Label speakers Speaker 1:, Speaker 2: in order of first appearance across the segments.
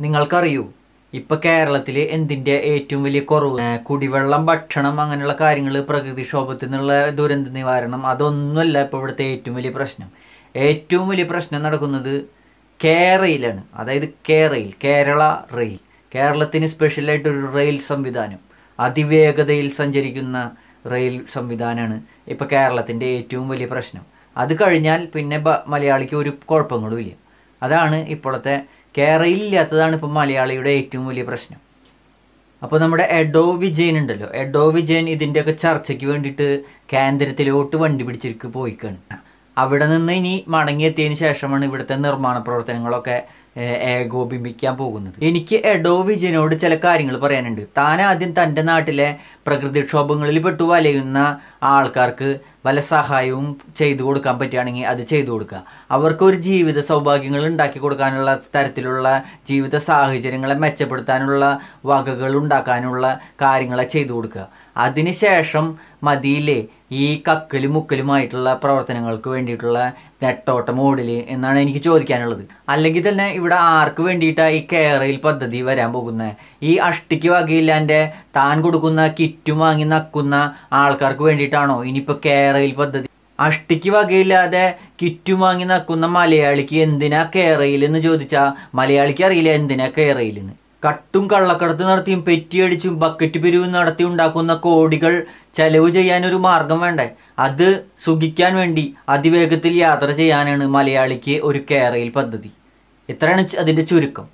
Speaker 1: നിങ്ങൾക്കറിയൂ ഇപ്പൊ കേരളത്തിൽ എന്തിന്റെ ഏറ്റവും വലിയ കുറവ്? കുടിവെള്ളം ഭക്ഷണം അങ്ങനെയുള്ള കാര്യങ്ങൾ പ്രകൃതിക്ഷോഭത്തിൽ നിന്നുള്ള ദുരന്ത നിവാരണം അതൊന്നുമല്ല ഇപ്പോൾ ഇവിടുത്തെ ഏറ്റവും വലിയ പ്രശ്നം. ഏറ്റവും വലിയ പ്രശ്നം നടക്കുന്നത് കേരളയിലാണ് അതായത് കേരയിൽ കേരള റെയിൽ. കേരളത്തിന് സ്പെഷ്യലായിട്ടൊരു റെയിൽ സംവിധാനം അതിവേഗതയിൽ സഞ്ചരിക്കുന്ന റെയിൽ സംവിധാനമാണ് ഇപ്പോൾ കേരളത്തിന്റെ ഏറ്റവും വലിയ പ്രശ്നം. അത് കഴിഞ്ഞാൽ പിന്നെ മലയാളിക്ക് ഒരു കുഴപ്പങ്ങളും ഇല്ല. അതാണ് ഇപ്പോഴത്തെ കേരളയിലില്ലാത്തതാണ് ഇപ്പം മലയാളിയുടെ ഏറ്റവും വലിയ പ്രശ്നം. അപ്പോൾ നമ്മുടെ എഡോ വിജയൻ ഉണ്ടല്ലോ. എഡോ വിജയൻ ഇതിന്റെയൊക്കെ ചർച്ചയ്ക്ക് വേണ്ടിയിട്ട് കേന്ദ്രത്തിലോട്ട് വണ്ടി പിടിച്ചിരിക്ക് പോയിക്കാണ്. അവിടെ നിന്ന് ഇനി മടങ്ങിയെത്തിയതിന് ശേഷമാണ് ഇവിടുത്തെ നിർമ്മാണ പ്രവർത്തനങ്ങളൊക്കെ ഏകോപിപ്പിക്കാൻ പോകുന്നത്. എനിക്ക് എഡോ വിജയനോട് ചില കാര്യങ്ങൾ പറയാനുണ്ട്. താൻ ആദ്യം തന്റെ നാട്ടിലെ പ്രകൃതിക്ഷോഭങ്ങളിൽ പെട്ടു വലയുന്ന ആൾക്കാർക്ക് വല്ല സഹായവും ചെയ്തു കൊടുക്കാൻ പറ്റുകയാണെങ്കിൽ അത് ചെയ്തു കൊടുക്കുക. അവർക്ക് ഒരു ജീവിത സൗഭാഗ്യങ്ങൾ ഉണ്ടാക്കി കൊടുക്കാനുള്ള തരത്തിലുള്ള ജീവിത സാഹചര്യങ്ങളെ മെച്ചപ്പെടുത്താനുള്ള വകകൾ ഉണ്ടാക്കാനുള്ള കാര്യങ്ങളെ ചെയ്തു കൊടുക്കുക. അതിനുശേഷം മതിയിലെ ഈ കക്കലും മുക്കലുമായിട്ടുള്ള പ്രവർത്തനങ്ങൾക്ക് വേണ്ടിയിട്ടുള്ള നെട്ടോട്ടം ഓടൽ എന്നാണ് എനിക്ക് ചോദിക്കാനുള്ളത്. അല്ലെങ്കിൽ തന്നെ ഇവിടെ ആർക്ക് വേണ്ടിയിട്ടാണ് ഈ കേരയിൽ പദ്ധതി വരാൻ പോകുന്നത് ഈ അഷ്ടിക്ക് വകയില്ലാന്റെ താൻ കൊടുക്കുന്ന കിറ്റും വാങ്ങി നക്കുന്ന ആൾക്കാർക്ക് വേണ്ടിയിട്ടാണോ ഇനിയിപ്പോൾ കേരയിൽ പദ്ധതി? അഷ്ടിക്ക് വകയില്ലാതെ കിറ്റും വാങ്ങി നക്കുന്ന മലയാളിക്ക് എന്തിനാ എന്ന് ചോദിച്ചാൽ മലയാളിക്ക് അറിയില്ല എന്തിനാ കേരയിൽ എന്ന്. കട്ടും കള്ളക്കടത്ത് നടത്തിയും പെറ്റിയടിച്ചും ബക്കറ്റ് പിരിവും നടത്തി ഉണ്ടാക്കുന്ന കോടികൾ ചെലവ് ചെയ്യാനൊരു മാർഗം വേണ്ടേ? അത് സുഖിക്കാൻ വേണ്ടി അതിവേഗത്തിൽ യാത്ര ചെയ്യാനാണ് മലയാളിക്ക് ഒരു കേരയിൽ പദ്ധതി. ഇത്രയാണ് അതിന്റെ ചുരുക്കം.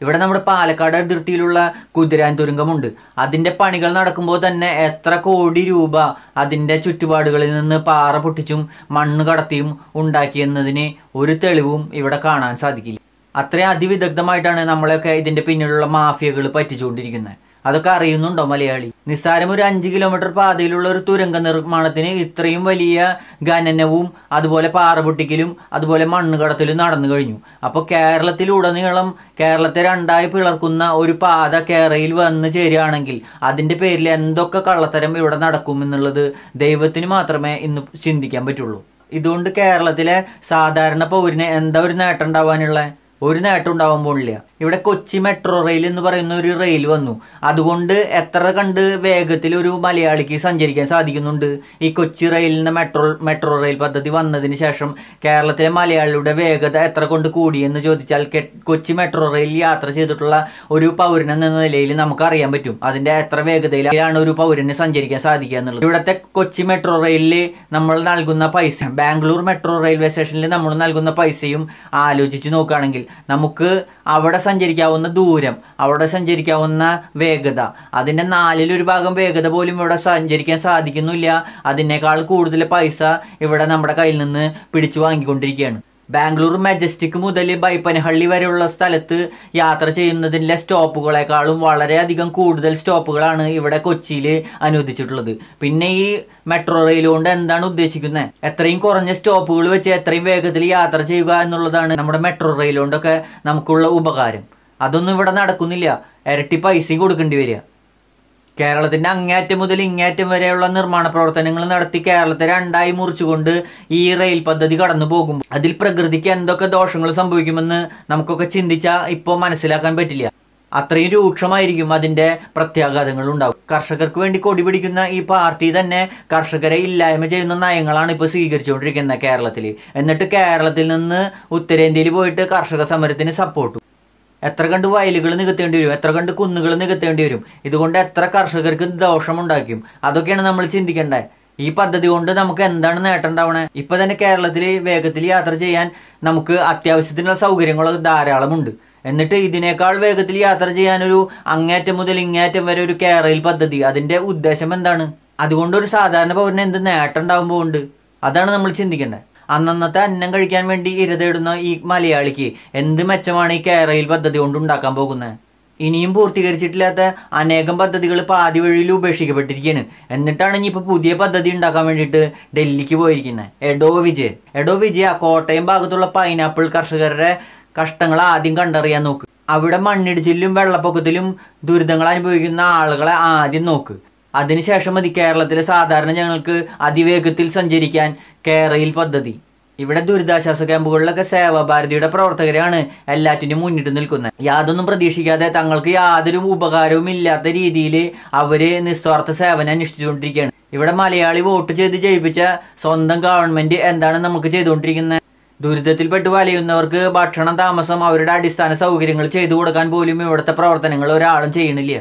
Speaker 1: ഇവിടെ നമ്മുടെ പാലക്കാട് അതിർത്തിയിലുള്ള കുതിരാൻ തുരങ്കമുണ്ട്. അതിന്റെ പണികൾ നടക്കുമ്പോൾ തന്നെ എത്ര കോടി രൂപ അതിന്റെ ചുറ്റുപാടുകളിൽ നിന്ന് പാറ പൊട്ടിച്ചും മണ്ണ് കടത്തിയും ഉണ്ടാക്കിയെന്നതിന് ഒരു തെളിവും ഇവിടെ കാണാൻ സാധിക്കില്ല. അത്രയും അതിവിദഗ്ധമായിട്ടാണ് നമ്മളെയൊക്കെ ഇതിന്റെ പിന്നിലുള്ള മാഫിയകൾ പറ്റിച്ചുകൊണ്ടിരിക്കുന്നത്. അതൊക്കെ അറിയുന്നുണ്ടോ മലയാളി? നിസ്സാരം ഒരു അഞ്ച് കിലോമീറ്റർ പാതയിലുള്ള ഒരു തുരങ്ക നിർമ്മാണത്തിന് ഇത്രയും വലിയ ഖനനവും അതുപോലെ പാറപൊട്ടിക്കലും അതുപോലെ മണ്ണ് നടന്നു കഴിഞ്ഞു. അപ്പോൾ കേരളത്തിലുടനീളം കേരളത്തെ രണ്ടായി പിളർക്കുന്ന ഒരു പാത കേരളയിൽ വന്ന് ചേരുകയാണെങ്കിൽ അതിന്റെ പേരിൽ എന്തൊക്കെ കള്ളത്തരം ഇവിടെ നടക്കുമെന്നുള്ളത് ദൈവത്തിന് മാത്രമേ ഇന്ന് ചിന്തിക്കാൻ പറ്റുള്ളൂ. ഇതുകൊണ്ട് കേരളത്തിലെ സാധാരണ പൗരന് എന്താ ഒരു നേട്ടം ഉണ്ടാവാനുള്ള? ഒരു നേട്ടം ഉണ്ടാവാൻ പോണില്ല ഇവിടെ കൊച്ചി മെട്രോ റെയിൽ എന്ന് പറയുന്ന ഒരു റെയിൽ വന്നു. അതുകൊണ്ട് എത്ര കണ്ട് വേഗത്തിൽ ഒരു മലയാളിക്ക് സഞ്ചരിക്കാൻ സാധിക്കുന്നുണ്ട്? ഈ കൊച്ചി റെയിലിന്റെ മെട്രോ മെട്രോ റെയിൽ പദ്ധതി വന്നതിന് ശേഷം കേരളത്തിലെ മലയാളിയുടെ വേഗത എത്ര കൊണ്ട് കൂടിയെന്ന് ചോദിച്ചാൽ കൊച്ചി മെട്രോ റെയിൽ യാത്ര ചെയ്തിട്ടുള്ള ഒരു പൗരൻ എന്ന നിലയിൽ നമുക്ക് അറിയാൻ പറ്റും. അതിന്റെ എത്ര വേഗതയിലാണ് ഒരു പൗരന് സഞ്ചരിക്കാൻ സാധിക്കുക എന്നുള്ളത്. ഇവിടുത്തെ കൊച്ചി മെട്രോ റെയിലിൽ നമ്മൾ നൽകുന്ന പൈസ ബാംഗ്ലൂർ മെട്രോ റെയിൽവേ സ്റ്റേഷനിൽ നമ്മൾ നൽകുന്ന പൈസയും ആലോചിച്ച് നോക്കുകയാണെങ്കിൽ നമുക്ക് അവിടെ സഞ്ചരിക്കാവുന്ന ദൂരം അവിടെ സഞ്ചരിക്കാവുന്ന വേഗത. അതിന്റെ നാലിലൊരു ഭാഗം വേഗത പോലും ഇവിടെ സഞ്ചരിക്കാൻ സാധിക്കുന്നില്ല. അതിനേക്കാൾ കൂടുതൽ പൈസ ഇവിടെ നമ്മുടെ കയ്യിൽ നിന്ന് പിടിച്ചു വാങ്ങിക്കൊണ്ടിരിക്കുകയാണ്. ബാംഗ്ലൂർ മെജസ്റ്റിക് മുതൽ ബൈപ്പനഹള്ളി വരെയുള്ള സ്ഥലത്ത് യാത്ര ചെയ്യുന്നതിന്റെ സ്റ്റോപ്പുകളെക്കാളും വളരെയധികം കൂടുതൽ സ്റ്റോപ്പുകളാണ് ഇവിടെ കൊച്ചിയിൽ അനുവദിച്ചിട്ടുള്ളത്. പിന്നെ ഈ മെട്രോ റെയിൽ കൊണ്ട് എന്താണ് ഉദ്ദേശിക്കുന്നത്? എത്രയും കുറഞ്ഞ സ്റ്റോപ്പുകൾ വെച്ച് എത്രയും വേഗത്തിൽ യാത്ര ചെയ്യുക എന്നുള്ളതാണ് നമ്മുടെ മെട്രോ റെയിൽ കൊണ്ടൊക്കെ നമുക്കുള്ള ഉപകാരം. അതൊന്നും ഇവിടെ നടക്കുന്നില്ല. ഇരട്ടി പൈസയും കൊടുക്കേണ്ടി വരിക. കേരളത്തിന്റെ അങ്ങേയറ്റം മുതൽ ഇങ്ങേയറ്റം വരെയുള്ള നിർമ്മാണ പ്രവർത്തനങ്ങൾ നടത്തി കേരളത്തെ രണ്ടായി മുറിച്ചുകൊണ്ട് ഈ റെയിൽ പദ്ധതി കടന്നു പോകുമ്പോൾ അതിൽ പ്രകൃതിക്ക് എന്തൊക്കെ ദോഷങ്ങൾ സംഭവിക്കുമെന്ന് നമുക്കൊക്കെ ചിന്തിച്ചാൽ ഇപ്പോൾ മനസ്സിലാക്കാൻ പറ്റില്ല. അത്രയും രൂക്ഷമായിരിക്കും അതിന്റെ പ്രത്യാഘാതങ്ങൾ ഉണ്ടാകും കർഷകർക്ക് വേണ്ടി കൊടി പിടിക്കുന്ന ഈ പാർട്ടി തന്നെ കർഷകരെ ഇല്ലായ്മ ചെയ്യുന്ന നയങ്ങളാണ് ഇപ്പോൾ സ്വീകരിച്ചുകൊണ്ടിരിക്കുന്നത് കേരളത്തിൽ എന്നിട്ട് കേരളത്തിൽ നിന്ന് ഉത്തരേന്ത്യയിൽ പോയിട്ട് കർഷക സമരത്തിന് സപ്പോർട്ട് എത്ര കണ്ട് വയലുകൾ നികത്തേണ്ടി വരും? എത്ര കണ്ട് കുന്നുകൾ നികത്തേണ്ടി വരും? ഇതുകൊണ്ട് എത്ര കർഷകർക്ക് ദോഷമുണ്ടാക്കും? അതൊക്കെയാണ് നമ്മൾ ചിന്തിക്കേണ്ടത് ഈ പദ്ധതി കൊണ്ട് നമുക്ക് എന്താണ് നേട്ടം ഉണ്ടാവണേ? ഇപ്പം തന്നെ കേരളത്തിൽ വേഗത്തിൽ യാത്ര ചെയ്യാൻ നമുക്ക് അത്യാവശ്യത്തിനുള്ള സൗകര്യങ്ങളൊക്കെ ധാരാളമുണ്ട്. എന്നിട്ട് ഇതിനേക്കാൾ വേഗത്തിൽ യാത്ര ചെയ്യാനൊരു അങ്ങേറ്റം മുതൽ ഇങ്ങേറ്റം വരെ ഒരു കേരളയിൽ പദ്ധതി അതിന്റെ ഉദ്ദേശം എന്താണ്? അതുകൊണ്ട് ഒരു സാധാരണ പൗരന് എന്ത് നേട്ടം ഉണ്ടാകുമ്പോൾ ഉണ്ട് അതാണ് നമ്മൾ ചിന്തിക്കേണ്ടത് അന്നന്നത്തെ അന്നം കഴിക്കാൻ വേണ്ടി ഇരതേടുന്ന ഈ മലയാളിക്ക് എന്ത് മെച്ചമാണ് ഈ കേരളയിൽ പദ്ധതി കൊണ്ട് ഉണ്ടാക്കാൻ പോകുന്നത്? ഇനിയും പൂർത്തീകരിച്ചിട്ടില്ലാത്ത അനേകം പദ്ധതികൾ പാതി വഴിയിൽ ഉപേക്ഷിക്കപ്പെട്ടിരിക്കുകയാണ്. എന്നിട്ടാണ് ഇനി ഇപ്പോൾ പുതിയ പദ്ധതി ഉണ്ടാക്കാൻ വേണ്ടിയിട്ട് ഡൽഹിക്ക് പോയിരിക്കുന്നത്. എഡോ വിജയ്. എഡോ വിജയ കോട്ടയം ഭാഗത്തുള്ള പൈനാപ്പിൾ കർഷകരുടെ കഷ്ടങ്ങൾ ആദ്യം കണ്ടറിയാൻ നോക്ക്. അവിടെ മണ്ണിടിച്ചിലും വെള്ളപ്പൊക്കത്തിലും ദുരിതങ്ങൾ അനുഭവിക്കുന്ന ആളുകളെ ആദ്യം നോക്ക്. അതിനുശേഷം മതി കേരളത്തിലെ സാധാരണ ജനങ്ങൾക്ക് അതിവേഗത്തിൽ സഞ്ചരിക്കാൻ കേരയിൽ പദ്ധതി. ഇവിടെ ദുരിതാശ്വാസ ക്യാമ്പുകളിലൊക്കെ സേവാഭാരതിയുടെ പ്രവർത്തകരാണ് എല്ലാറ്റിനും മുന്നിട്ട് നിൽക്കുന്നത്. യാതൊന്നും പ്രതീക്ഷിക്കാതെ തങ്ങൾക്ക് യാതൊരു ഉപകാരവും ഇല്ലാത്ത രീതിയിൽ അവർ നിസ്വാർത്ഥ സേവനം അനുഷ്ഠിച്ചുകൊണ്ടിരിക്കുകയാണ്. ഇവിടെ മലയാളി വോട്ട് ചെയ്ത് ജയിപ്പിച്ച സ്വന്തം ഗവൺമെന്റ് എന്താണ് നമുക്ക് ചെയ്തുകൊണ്ടിരിക്കുന്നത്? ദുരിതത്തിൽപ്പെട്ട് വലയുന്നവർക്ക് ഭക്ഷണം താമസം അവരുടെ അടിസ്ഥാന സൗകര്യങ്ങൾ ചെയ്തു കൊടുക്കാൻ പോലും ഇവിടുത്തെ പ്രവർത്തനങ്ങൾ ഒരാളും ചെയ്യണില്ല.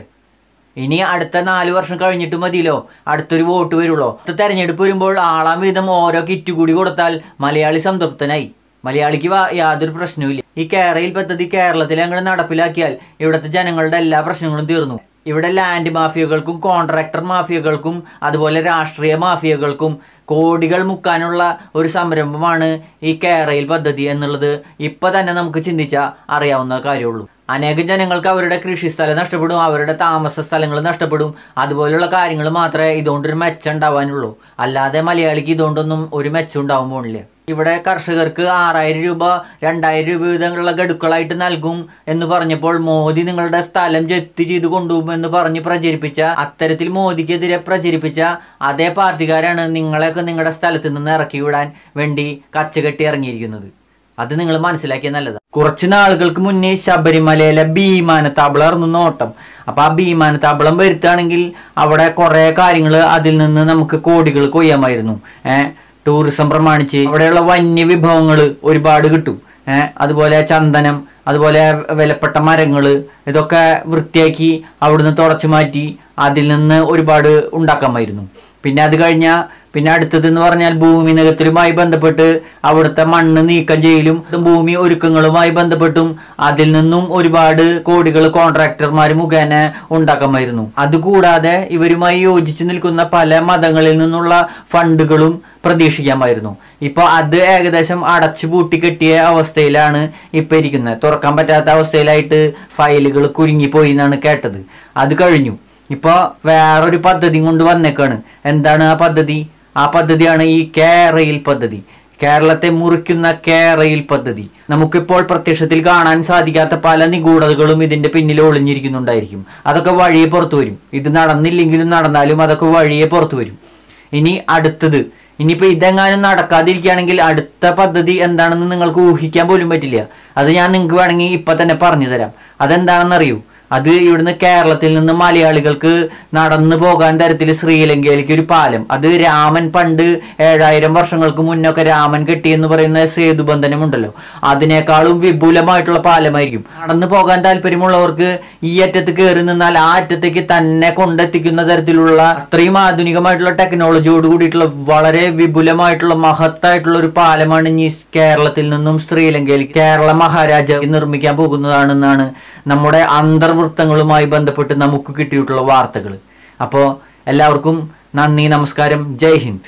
Speaker 1: ഇനി അടുത്ത നാല് വർഷം കഴിഞ്ഞിട്ട് മതിയല്ലോ. അടുത്തൊരു വോട്ട് വരുള്ളൂ? അടുത്ത തെരഞ്ഞെടുപ്പ് വരുമ്പോൾ ആളാം വീതം ഓരോ കിറ്റ് കൂടി കൊടുത്താൽ മലയാളി സംതൃപ്തനായി. മലയാളിക്ക് യാതൊരു പ്രശ്നവുമില്ല. ഈ കേരയിൽ പദ്ധതി കേരളത്തിൽ അങ്ങോട്ട് നടപ്പിലാക്കിയാൽ ഇവിടുത്തെ ജനങ്ങളുടെ എല്ലാ പ്രശ്നങ്ങളും തീർന്നു. ഇവിടെ ലാൻഡ് മാഫിയകൾക്കും കോൺട്രാക്ടർ മാഫിയകൾക്കും അതുപോലെ രാഷ്ട്രീയ മാഫിയകൾക്കും കോടികൾ മുക്കാനുള്ള ഒരു സംരംഭമാണ് ഈ കേരയിൽ പദ്ധതി എന്നുള്ളത്. ഇപ്പൊ തന്നെ നമുക്ക് ചിന്തിച്ചാൽ അറിയാവുന്ന കാര്യമുള്ളൂ. അനേകം ജനങ്ങൾക്ക് അവരുടെ കൃഷിസ്ഥലം നഷ്ടപ്പെടും അവരുടെ താമസ സ്ഥലങ്ങൾ നഷ്ടപ്പെടും. അതുപോലുള്ള കാര്യങ്ങൾ മാത്രമേ ഇതുകൊണ്ടൊരു മെച്ചം ഉണ്ടാവാനുള്ളൂ അല്ലാതെ മലയാളിക്ക് ഇതുകൊണ്ടൊന്നും ഒരു മെച്ചം ഉണ്ടാവാൻ പോണില്ല. ഇവിടെ കർഷകർക്ക് ആറായിരം രൂപ രണ്ടായിരം രൂപ വീതമുള്ള ഗഡുക്കളായിട്ട് നൽകും എന്ന് പറഞ്ഞപ്പോൾ മോദി നിങ്ങളുടെ സ്ഥലം ജപ്തി ചെയ്ത് കൊണ്ടുപോകും എന്ന് പറഞ്ഞ് പ്രചരിപ്പിച്ച അത്തരത്തിൽ മോദിക്കെതിരെ പ്രചരിപ്പിച്ച അതേ പാർട്ടിക്കാരാണ് നിങ്ങളെയൊക്കെ നിങ്ങളുടെ സ്ഥലത്ത് നിന്ന് ഇറക്കി വിടാൻ വേണ്ടി കച്ചകെട്ടി ഇറങ്ങിയിരിക്കുന്നത്. അത് നിങ്ങൾ മനസ്സിലാക്കിയ നല്ലതാണ് കുറച്ച് നാളുകൾക്ക് മുന്നേ ശബരിമലയിലെ ഭീമാനത്താവളമായിരുന്നു നോട്ടം. അപ്പൊ ആ ഭീമാനത്താവളം വരുത്തുകയാണെങ്കിൽ അവിടെ കുറെ കാര്യങ്ങൾ അതിൽ നിന്ന് നമുക്ക് കോടികൾ കൊയ്യാമായിരുന്നു ഏഹ് ടൂറിസം പ്രമാണിച്ച് അവിടെയുള്ള വന്യ വിഭവങ്ങൾ ഒരുപാട് കിട്ടും. അതുപോലെ ചന്ദനം അതുപോലെ വിലപ്പെട്ട മരങ്ങൾ ഇതൊക്കെ വൃത്തിയാക്കി അവിടുന്ന് തുടച്ചു മാറ്റി അതിൽ നിന്ന് ഒരുപാട് ഉണ്ടാക്കാമായിരുന്നു. പിന്നെ അത് കഴിഞ്ഞാൽ പിന്നെ അടുത്തത് എന്ന് പറഞ്ഞാൽ ഭൂമി നികത്തലുമായി ബന്ധപ്പെട്ട് അവിടുത്തെ മണ്ണ് നീക്കം ചെയ്യലും ഭൂമി ഒരുക്കങ്ങളുമായി ബന്ധപ്പെട്ടും അതിൽ നിന്നും ഒരുപാട് കോടികൾ കോൺട്രാക്ടർമാർ മുഖേന ഉണ്ടാക്കാമായിരുന്നു. അതുകൂടാതെ ഇവരുമായി യോജിച്ചു നിൽക്കുന്ന പല മതങ്ങളിൽ നിന്നുള്ള ഫണ്ടുകളും പ്രതീക്ഷിക്കാമായിരുന്നു. ഇപ്പോൾ അത് ഏകദേശം അടച്ചു പൂട്ടി കെട്ടിയ അവസ്ഥയിലാണ് ഇപ്പൊ ഇരിക്കുന്നത്. തുറക്കാൻ പറ്റാത്ത അവസ്ഥയിലായിട്ട് ഫയലുകൾ കുരുങ്ങിപ്പോയി എന്നാണ് കേട്ടത്. അത് കഴിഞ്ഞു. ഇപ്പോൾ വേറൊരു പദ്ധതി കൊണ്ട് വന്നേക്കാണ്. എന്താണ് ആ പദ്ധതി? ആ പദ്ധതിയാണ് ഈ കേരയിൽ പദ്ധതി. കേരളത്തെ മുറിക്കുന്ന കേരയിൽ പദ്ധതി. നമുക്കിപ്പോൾ പ്രത്യക്ഷത്തിൽ കാണാൻ സാധിക്കാത്ത പല നിഗൂഢതകളും ഇതിന്റെ പിന്നിൽ ഒളിഞ്ഞിരിക്കുന്നുണ്ടായിരിക്കും. അതൊക്കെ വഴിയെ പുറത്തു വരും. ഇത് നടന്നില്ലെങ്കിലും നടന്നാലും അതൊക്കെ വഴിയെ പുറത്തു വരും. ഇനി അടുത്തത്. ഇനിയിപ്പോൾ ഇതെങ്ങാനും നടക്കാതിരിക്കുകയാണെങ്കിൽ അടുത്ത പദ്ധതി എന്താണെന്ന് നിങ്ങൾക്ക് ഊഹിക്കാൻ പോലും പറ്റില്ല. അത് ഞാൻ നിങ്ങൾക്ക് വേണമെങ്കിൽ ഇപ്പൊ തന്നെ പറഞ്ഞു തരാം. അതെന്താണെന്ന് അറിയൂ അത് ഇവിടുന്ന് കേരളത്തിൽ നിന്ന് മലയാളികൾക്ക് നടന്നു പോകാൻ തരത്തിൽ ശ്രീലങ്കയിലേക്ക് ഒരു പാലം. അത് രാമൻ പണ്ട് ഏഴായിരം വർഷങ്ങൾക്ക് മുന്നൊക്കെ രാമൻ കെട്ടി എന്ന് പറയുന്ന സേതുബന്ധനമുണ്ടല്ലോ. അതിനേക്കാളും വിപുലമായിട്ടുള്ള പാലമായിരിക്കും. നടന്നു പോകാൻ താല്പര്യമുള്ളവർക്ക് ഈ അറ്റത്ത് കയറി നിന്നാൽ ആ അറ്റത്തേക്ക് തന്നെ കൊണ്ടെത്തിക്കുന്ന തരത്തിലുള്ള അത്രയും ആധുനികമായിട്ടുള്ള ടെക്നോളജിയോട് കൂടിയിട്ടുള്ള വളരെ വിപുലമായിട്ടുള്ള മഹത്തായിട്ടുള്ള ഒരു പാലമാണ് ഇനി കേരളത്തിൽ നിന്നും ശ്രീലങ്കയിൽ കേരള മഹാരാജ നിർമ്മിക്കാൻ പോകുന്നതാണെന്നാണ് നമ്മുടെ അന്തർവൃത്തങ്ങളുമായി ബന്ധപ്പെട്ട് നമുക്ക് കിട്ടിയിട്ടുള്ള വാർത്തകൾ അപ്പോൾ എല്ലാവർക്കും നന്ദി നമസ്കാരം. ജയ് ഹിന്ദ്.